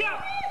い。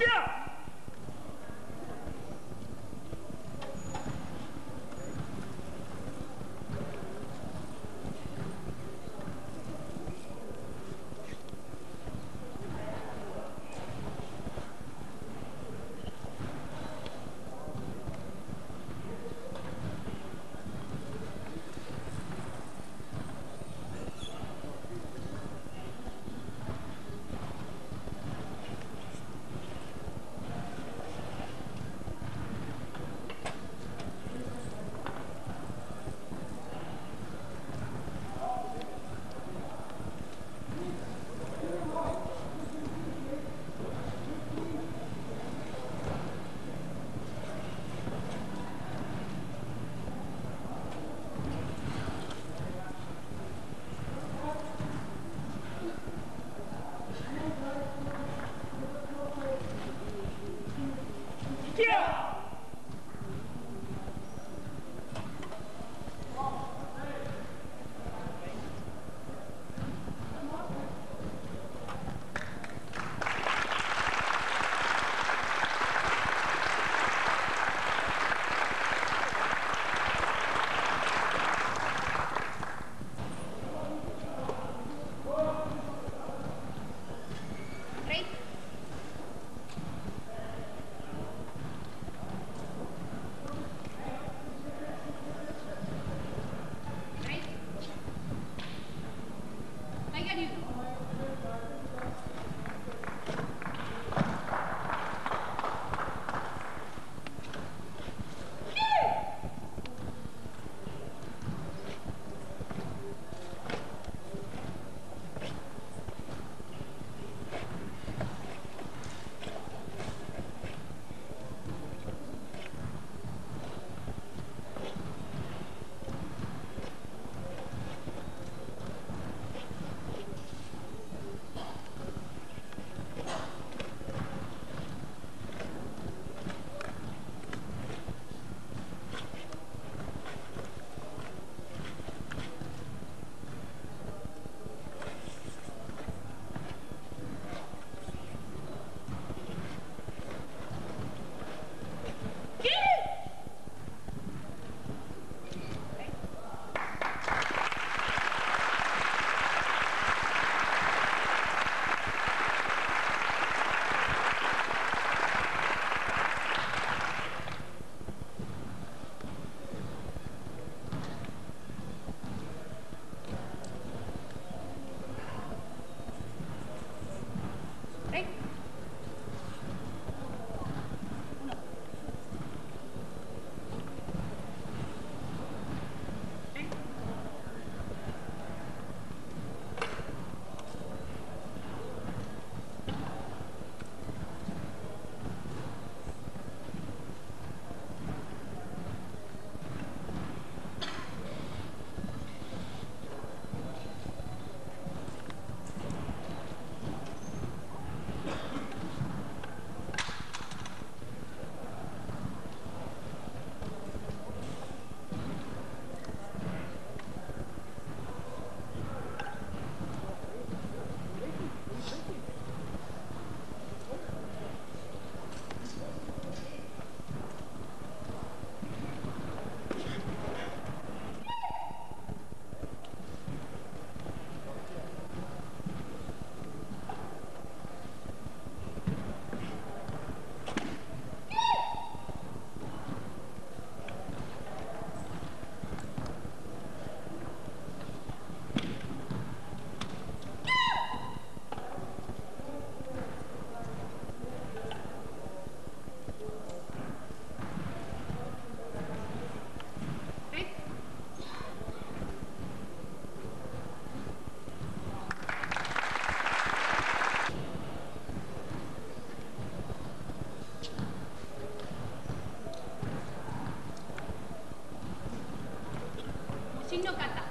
Yeah! signo cata.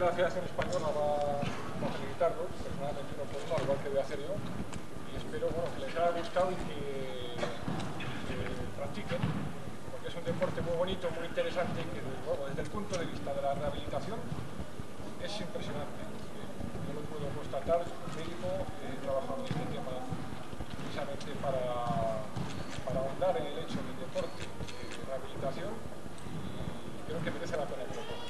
la Federación Española va, a felicitarlos, personalmente uno por uno, al igual que voy a hacer yo, y espero bueno, que les haya gustado y que, practiquen, porque es un deporte muy bonito, muy interesante, y que bueno, desde el punto de vista de la rehabilitación es impresionante. Yo lo puedo constatar, médico, eh, he trabajado en este tema precisamente para, para ahondar en el hecho del deporte, de rehabilitación, y creo que merece la pena que lo ponga.